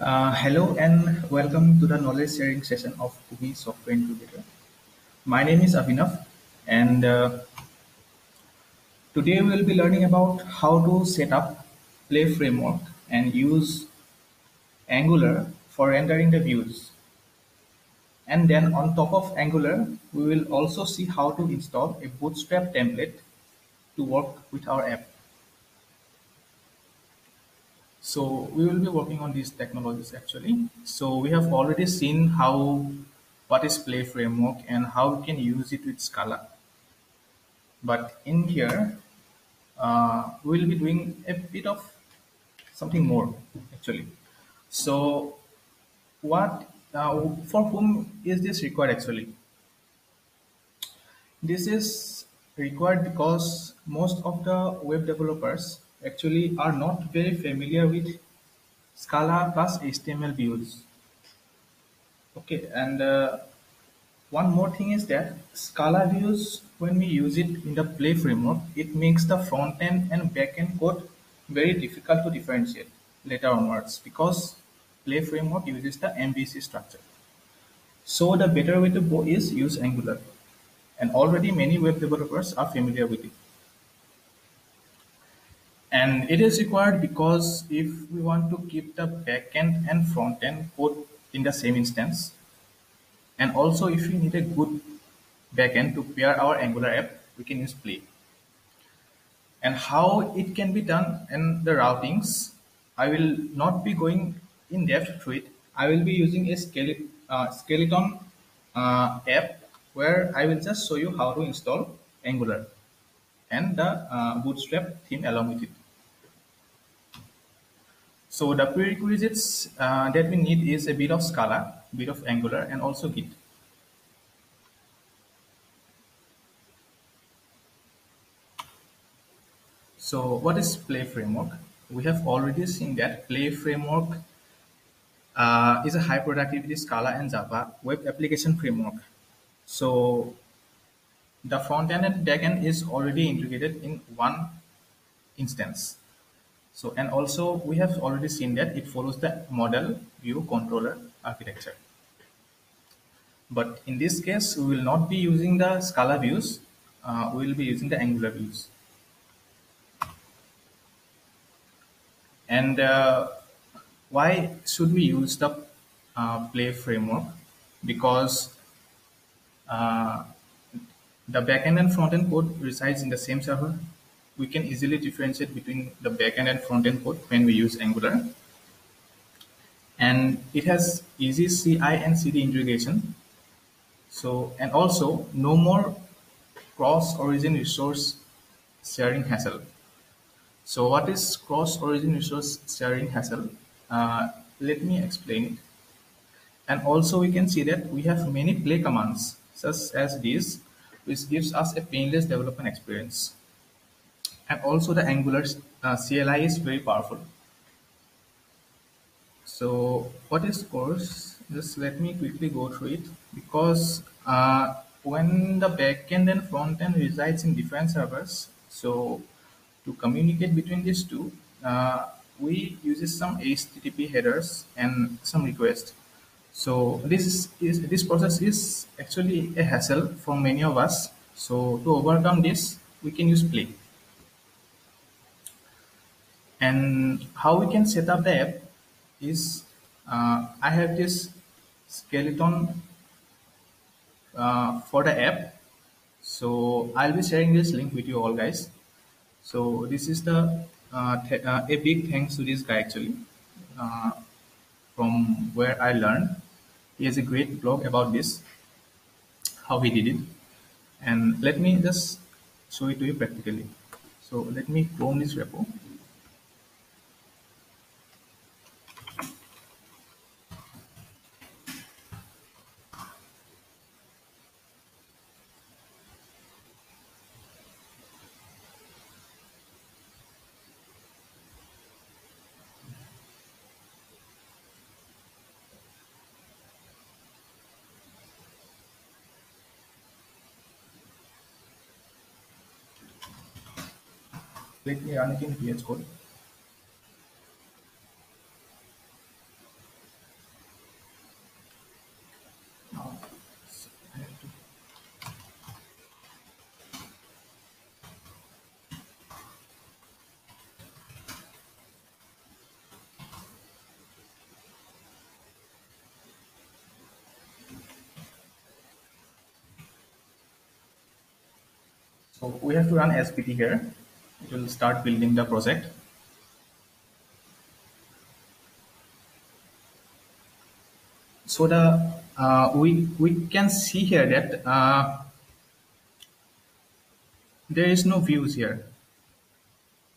Uh, hello and welcome to the knowledge sharing session of Kunhi Software Incubator. My name is Avinav and uh, today we will be learning about how to set up Play Framework and use Angular for rendering the views. And then on top of Angular, we will also see how to install a Bootstrap template to work with our app. So we will be working on these technologies actually. So we have already seen how what is Play Framework and how we can use it with Scala. But in here, uh, we will be doing a bit of something more actually. So what uh, for whom is this required actually? This is required because most of the web developers actually are not very familiar with Scala plus HTML views. Okay, and uh, one more thing is that Scala views, when we use it in the Play framework, it makes the front end and back end code very difficult to differentiate later onwards because Play framework uses the MVC structure. So the better way to go is use Angular. And already many web developers are familiar with it. And it is required because if we want to keep the backend and front end code in the same instance, and also if we need a good backend to pair our Angular app, we can use Play. And how it can be done and the routings, I will not be going in depth through it. I will be using a skeleton, uh, skeleton uh, app where I will just show you how to install Angular and the uh, Bootstrap theme along with it. So the prerequisites uh, that we need is a bit of Scala, a bit of Angular, and also Git. So what is Play Framework? We have already seen that Play Framework uh, is a high productivity Scala and Java web application framework. So the front end and back end is already integrated in one instance. So, and also we have already seen that it follows the model view controller architecture. But in this case, we will not be using the Scala views. Uh, we will be using the Angular views. And uh, why should we use the uh, Play framework? Because uh, the backend and frontend code resides in the same server we can easily differentiate between the backend and front-end code when we use Angular. And it has easy CI and CD integration. So, and also no more cross-origin resource sharing hassle. So what is cross-origin resource sharing hassle? Uh, let me explain it. And also we can see that we have many play commands such as these, which gives us a painless development experience and also the Angular uh, CLI is very powerful. So what is CORS? Just let me quickly go through it because uh, when the backend and front end resides in different servers, so to communicate between these two, uh, we use some HTTP headers and some requests. So this is, is this process is actually a hassle for many of us. So to overcome this, we can use Play. And how we can set up the app is uh, I have this skeleton uh, for the app. So I'll be sharing this link with you all guys. So this is the uh, uh a big thanks to this guy actually uh, from where I learned. He has a great blog about this, how he did it. And let me just show it to you practically. So let me clone this repo. Let me run it in VS Code. So we have to run SBT here. It will start building the project. So the uh, we we can see here that uh, there is no views here.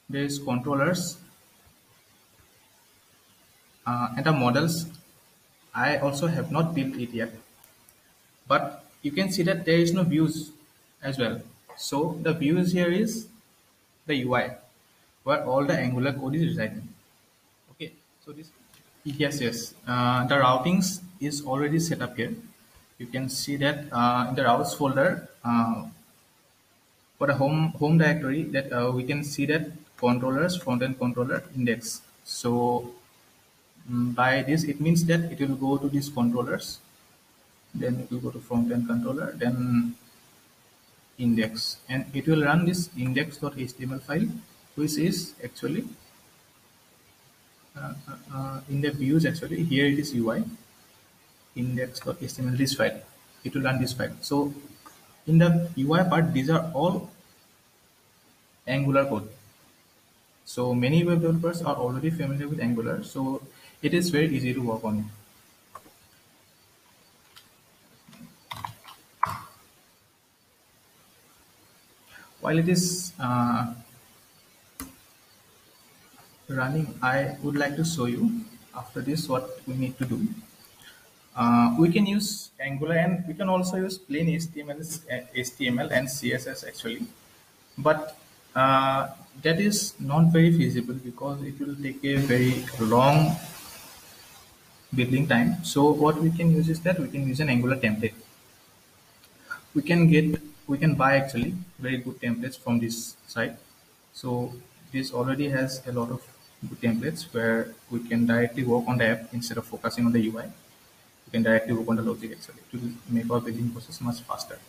There is controllers uh, and the models. I also have not built it yet, but you can see that there is no views as well. So the views here is the UI where all the Angular code is residing. Okay, so this yes yes uh, the routings is already set up here. You can see that uh, in the routes folder uh, for the home home directory that uh, we can see that controllers front end controller index. So mm, by this it means that it will go to these controllers then it will go to front end controller then index. And it will run this index.html file which is actually uh, uh, uh, in the views actually here it is UI index.html this file. It will run this file. So in the UI part these are all Angular code. So many web developers are already familiar with Angular. So it is very easy to work on it while it is uh, running I would like to show you after this what we need to do. Uh, we can use Angular and we can also use plain HTML, HTML and CSS actually. But uh, that is not very feasible because it will take a very long building time. So what we can use is that we can use an Angular template. We can get we can buy actually very good templates from this site. So this already has a lot of good templates where we can directly work on the app instead of focusing on the UI we can directly work on the logic actually to make our building process much faster.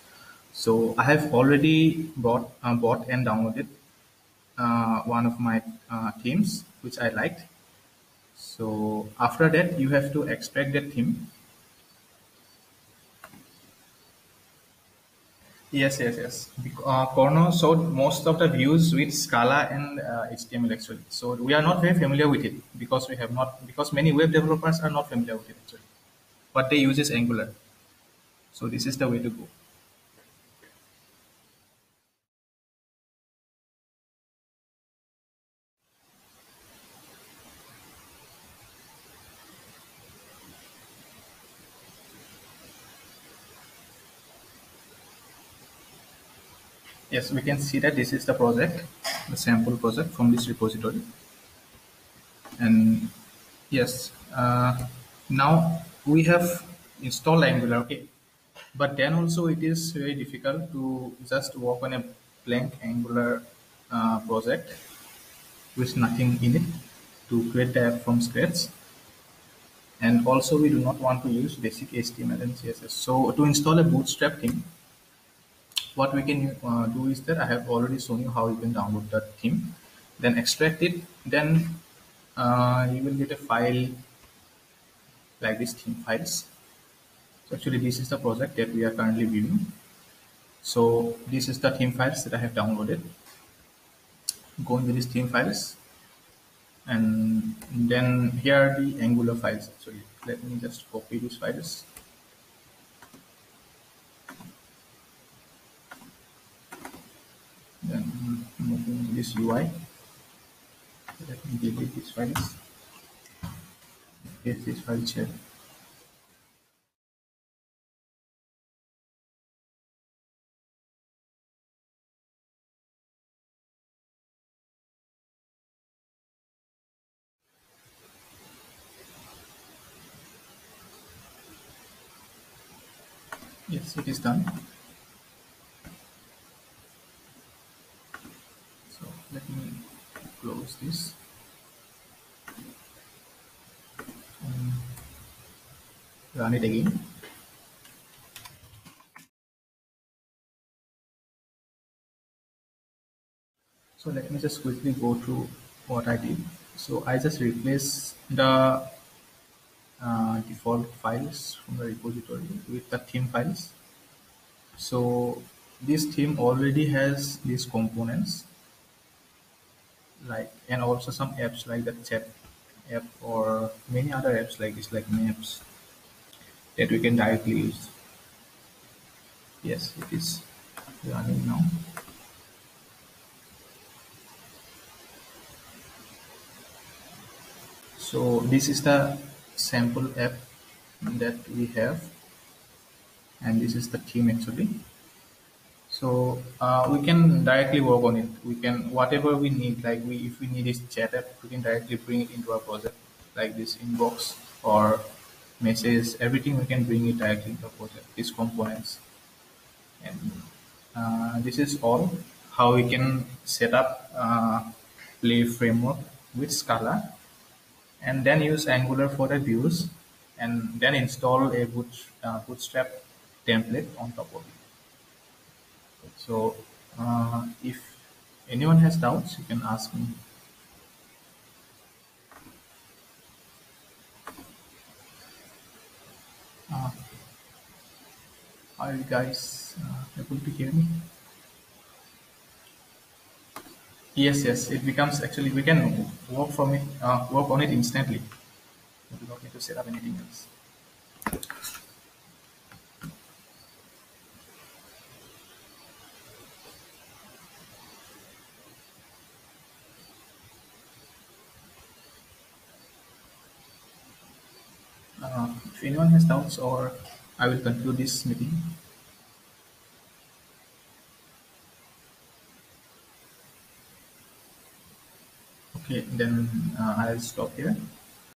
So I have already bought uh, bought and downloaded uh, one of my uh, themes which I liked. So after that you have to extract that theme Yes, yes, yes. Uh, Corno showed most of the views with Scala and uh, HTML actually. So we are not very familiar with it because we have not because many web developers are not familiar with it actually. What they use is Angular. So this is the way to go. Yes, we can see that this is the project, the sample project from this repository. And yes, uh, now we have installed Angular, okay. But then also it is very difficult to just work on a blank Angular uh, project with nothing in it to create the app from scratch. And also we do not want to use basic HTML and CSS. So to install a bootstrap theme, what we can uh, do is that I have already shown you how you can download the theme, then extract it, then uh, you will get a file like this theme files. So actually this is the project that we are currently viewing. So this is the theme files that I have downloaded. Go into these theme files and then here are the Angular files actually. Let me just copy these files then moving to this UI let me delete these files paste these files here yes it is done so let me close this and run it again. So let me just quickly go through what I did. So I just replace the uh, default files from the repository with the theme files. So this theme already has these components like and also some apps like the chat app or many other apps like this like maps that we can directly use. Yes it is running now. So this is the sample app that we have and this is the team actually so uh, we can directly work on it. We can whatever we need like we if we need this chat app we can directly bring it into our project like this inbox or message everything we can bring it directly into our project these components. And uh, this is all how we can set up uh, play framework with scala and then use angular for the views and then install a boot, uh, bootstrap template on top of it so uh, if anyone has doubts you can ask me. Uh, are you guys. Uh, able to hear me? Yes yes. It becomes actually we can work from it uh, work on it instantly. We do not need to set up anything else Uh, if anyone has doubts or I will conclude this meeting. Okay, then uh, I'll stop here.